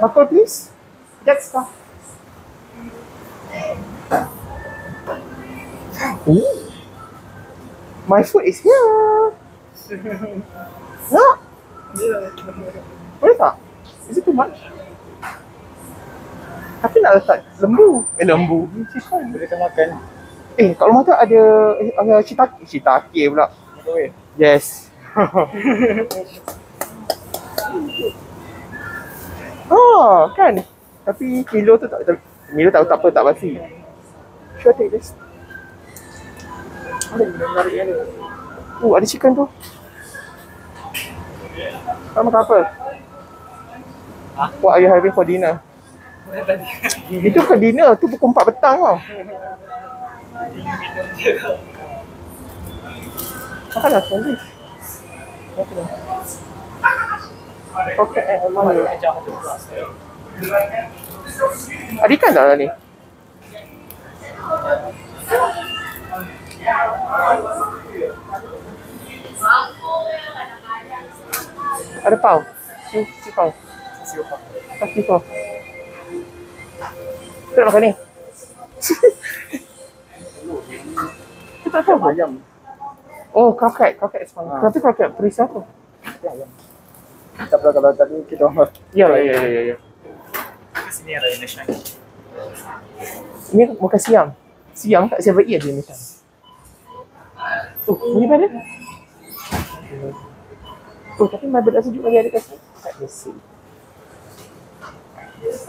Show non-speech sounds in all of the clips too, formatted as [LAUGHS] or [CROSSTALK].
Buckle, please. Get stuff. Ooh. My food is here. [LAUGHS] no. Boleh tak? Is it too much? Tapi nak letak lembu. Eh lembu. Boleh makan. Eh kat rumah tu ada eh, ada citake. Citake pula. Boleh. Yes. [LAUGHS] oh, kan? Tapi kilo tu tak Milo tak tak apa tak basi. Sure take this. Oh, ada chicken tu. Kau makan apa? Ha? What are you having for dinner? Itu ke dinner tu pukul 4 petang tau. [LAUGHS] Makanlah sandwich. Makanlah. Poket eh, mana? Ada ikan tak ni? Ada pau. Ni, si pau. Kasih pau. Kita nak makan ni. Kita tak tahu. Ayam. Oh, kroket. Kroket is fine. Ah. Tapi kroket perisa tu. Ayam. Tak apa kalau tadi kita orang Ya, ya, ya, ya, ya. sini ada national. Ini bukan siang. Siang tak siapa ia dia macam. Oh, bunyi pada. Oh, tapi mabel dah sejuk lagi ada kat sini.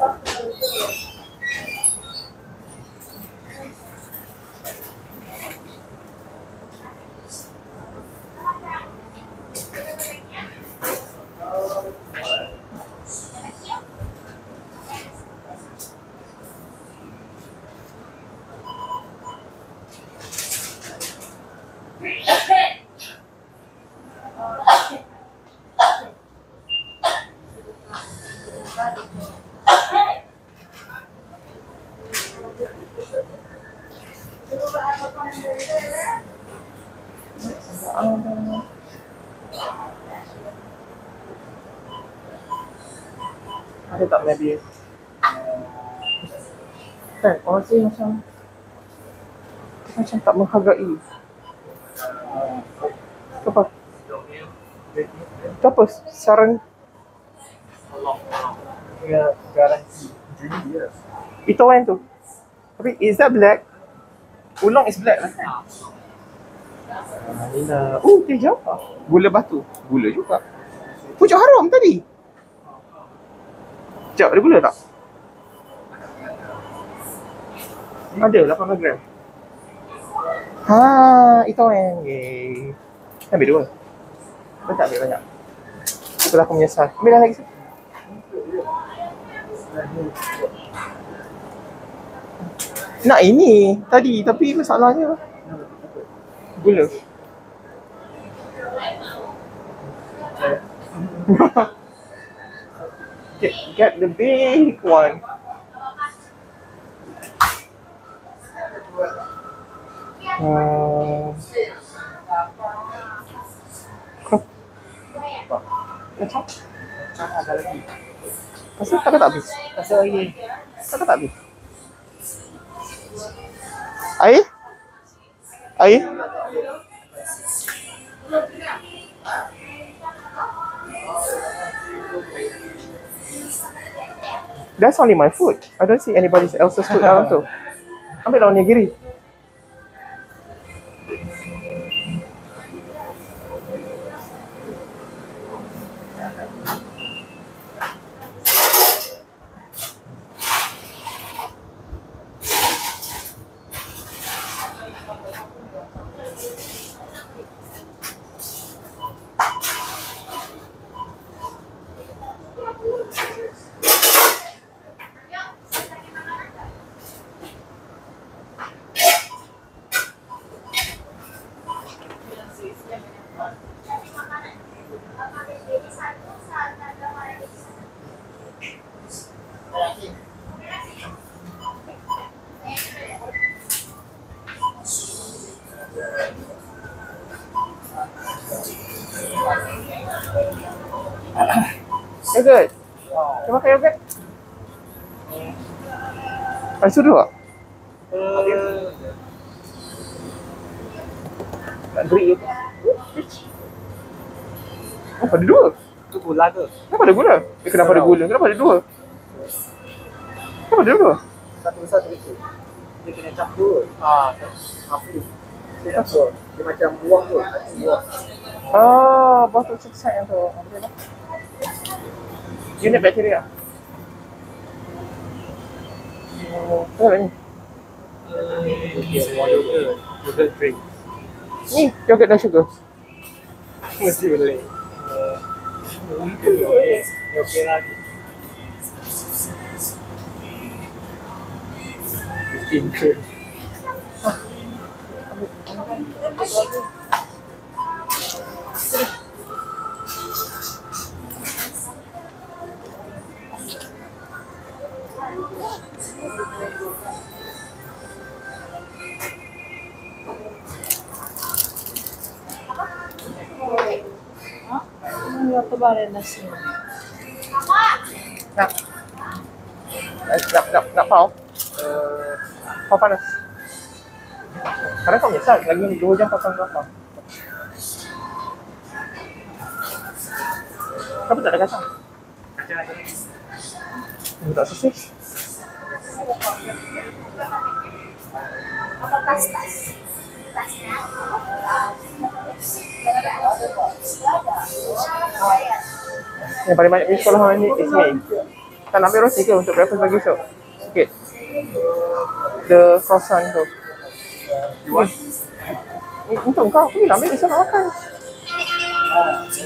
Let me see. Ada tak maybe? Kan, orang sini macam macam tak menghargai. Apa? Apa? Saran Ya, garansi. Juli ya. Itu kan tu. Tapi is that black? Ulong is black lah kan? Alhamdulillah. Oh, teh japa. Gula batu. Gula juga. Pucuk haram tadi. Sekejap, ada gula tak? Ada, 18 gram. Ha, itu kan. Yeay. Ambil dua. Kau tak ambil banyak. Setelah aku menyesal. Ambil lagi satu. Nak ini tadi tapi masalahnya gula. [LAUGHS] get, get the big one. Hmm. Kau- Macam? Ada lagi. Pasal tak tak habis. Pasal lagi. Tak tak habis. Air? Air? That's only my food. I don't see anybody else's food around [LAUGHS] tu. Ambil lah onigiri. Yogurt. Kau makan yogurt? Hmm. Ada sudu tak? Eh, tak drink yogurt. Oh, ada dua. Itu gula ke? Kenapa ada gula? Eh, kenapa ada gula? Kenapa ada dua? Kenapa ada dua? Satu satu itu. Dia kena campur. Ah, apa? Dia campur. Dia macam buah tu. Buah. Oh, botol sesat yang tu. Apa dia nak? Unit bakteria. Oh, apa ni? Buah. Yogurt drink. Ni, yogurt dan sugar. Mesti boleh. Okey, okey lagi. Pintu. Ini apa barang nasi? Nak. Nak, nak, nak, nak pau? Eh, Pau panas. Karena kau menyesal, lagi dua jam pasang berapa? Kenapa tak ada kacang? Kacang ada. Tak sosis? Yang paling banyak di sekolah hari ni is me. Tak nak ambil roti ke untuk breakfast pagi esok? Sikit. The croissant tu. Ni Untuk kau, aku nak ambil esok nak makan.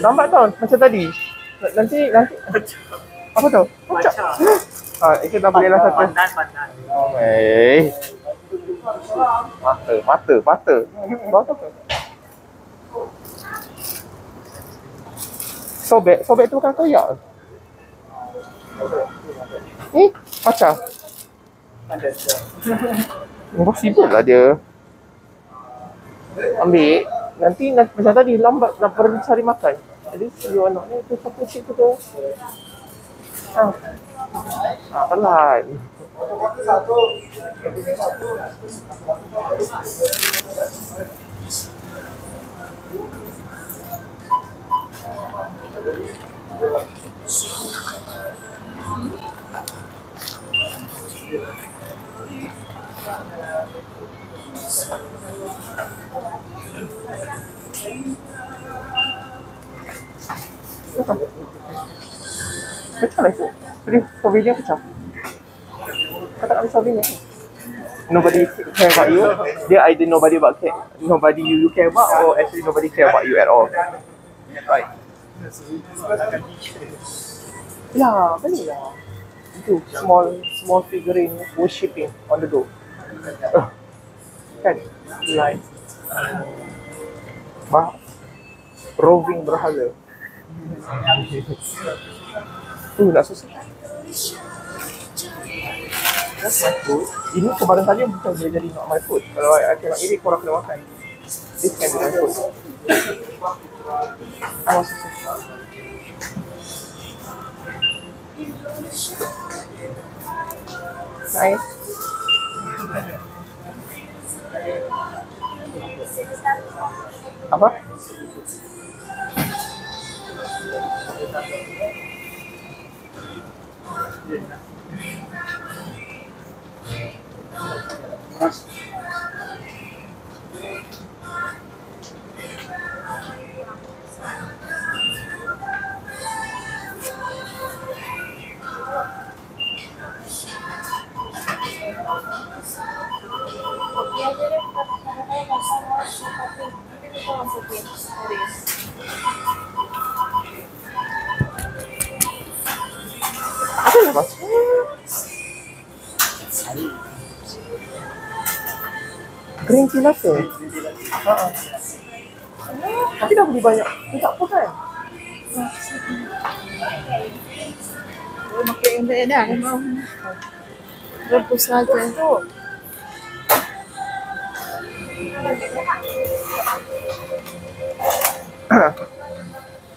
Lambat tau, macam tadi. Nanti, nanti. Apa tu? Macam. Ah, itu dah boleh lah satu. Pandan, pandan. Eh. Mata, mata, mata. Mata apa? Sobek, sobek tu bukan koyak. Ni, macam. Pandan. Impossible lah dia. Ambil. Nanti, nanti macam tadi, lambat nak pergi cari makan. Jadi, you anak ni, tu satu cik tu tu. Ah. Ah, pelan. Pecah lah itu. Jadi, sorbetnya pecah. Kau tak ambil sorbetnya. Nobody care about you. Dia either nobody about care, nobody you care about or actually nobody care about you at all. Right. Ya, beli lah. Itu small small figurine worshipping on the door. Uh, kan? Like bah roving berhala. Tu nak susah. Food. Ini kebaran tadi bukan boleh jadi not my food. Kalau I cannot eat it, korang kena makan. This can be my food. Awas susah. Nice. Apa? Kopi Apa yang mas? Green tea latte. Ha. Tapi dah beli banyak. Tidak apa kan? Oh, makin yang dah dah. Memang. Rebus saja.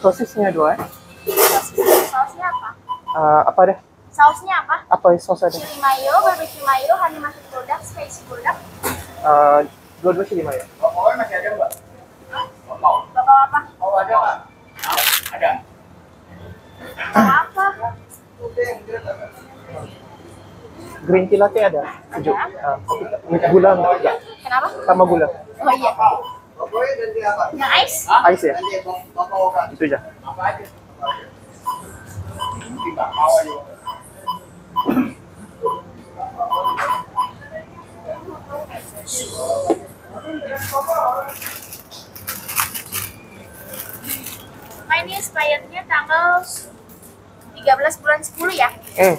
Sosisnya dua eh. Sausnya apa? Uh, apa dah? Sausnya apa? Apa sos ada? Chili mayo, barbecue mayo, honey mustard product, spicy product. Uh, dua-dua sini Maya. Oh, masih ada mbak? Ada mbak? Ada. Apa? Green tea latte ada? Sejuk. Uh, gula enggak? Kenapa? Tambah gula. Oh iya. Yang ice? Ais ya? Nanti bapak Itu aja. apa aja? expirednya tanggal 13 bulan 10 ya. Hmm.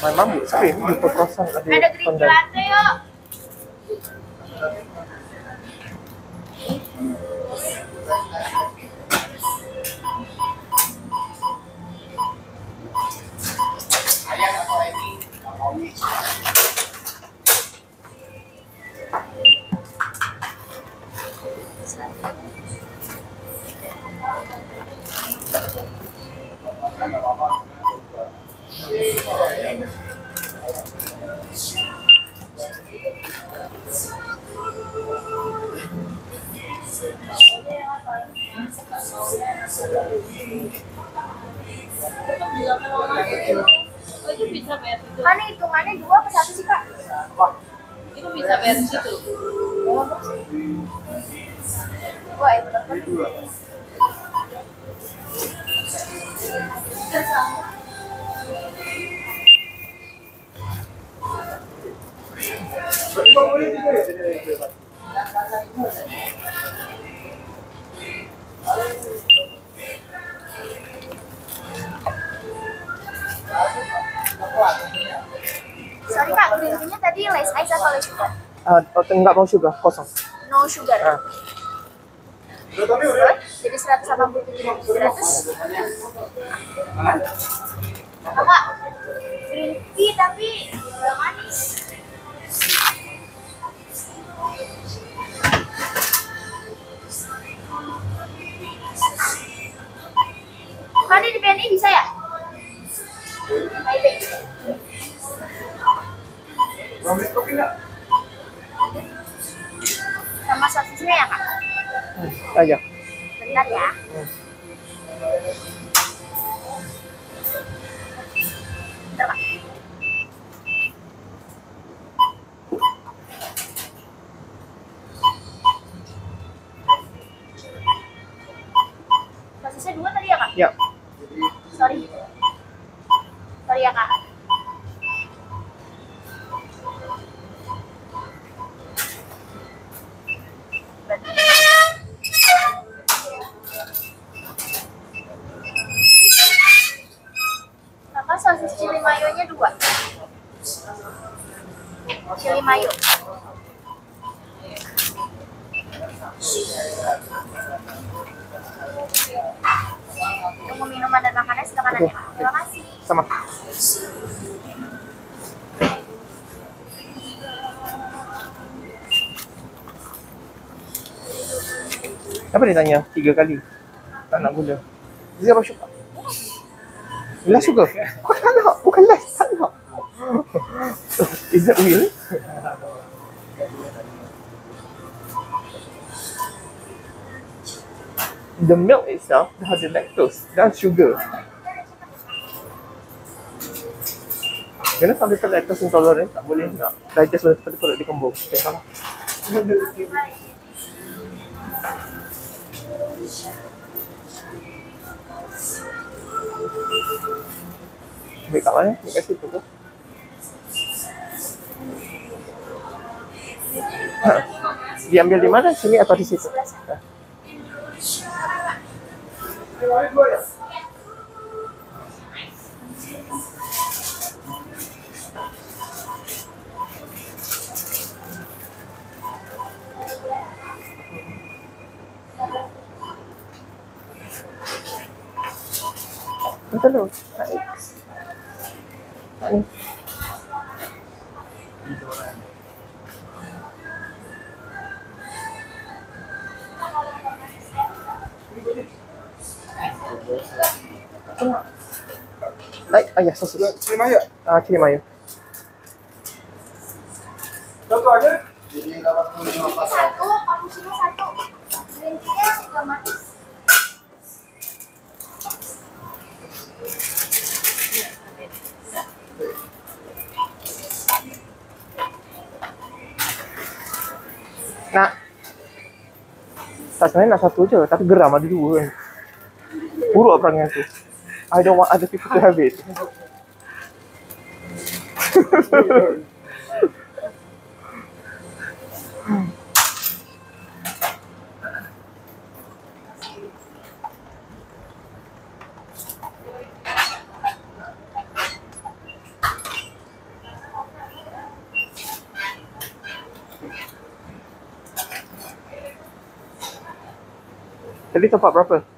Memang bisa ya. Ada green latte yuk. Oh, itu bisa bayar situ. Kan hitungannya dua apa satu sih kak? Itu bisa bayar situ. Ya bener kan? Sorry kak, green tea-nya tadi less ice atau less sugar? Uh, enggak mau sugar, kosong. No sugar. Ah. Jadi 187 100. Kakak, green tea tapi udah manis. Kan di BNI bisa ya? Baik, Sama sosisnya ya kak? Hmm. Aja. Bentar ya. Bentar, mayo. Tunggu minuman dan makanan silakan Oke. aja. Terima kasih. Sama. Kenapa dia tanya tiga kali? Tak nak gula. Dia apa sugar? Less sugar? [LAUGHS] Tak nak? Bukan less, tak nak. Is that real? The milk itself dah ada lactose dan sugar. Kena sampai ke lactose intolerant tak boleh nak digest pada perut dia kembung. Okay, salah. Ambil kat mana? Ambil kat situ. [COUGHS] Diambil di mana? Sini atau di situ? Ha. Hello. Thanks. Thanks. Betul tu. Naik. Tak ni. Like, ah, ya, sos. Cili Maya. Ah, cili mayo. Contoh ada? Satu, aku cuma satu. Berhentinya nggak manis. Nak. Tak sebenarnya nak satu je, tapi geram ada dua kan. Buruk perangai tu. I don't want other people to have it. Tadi tempat berapa?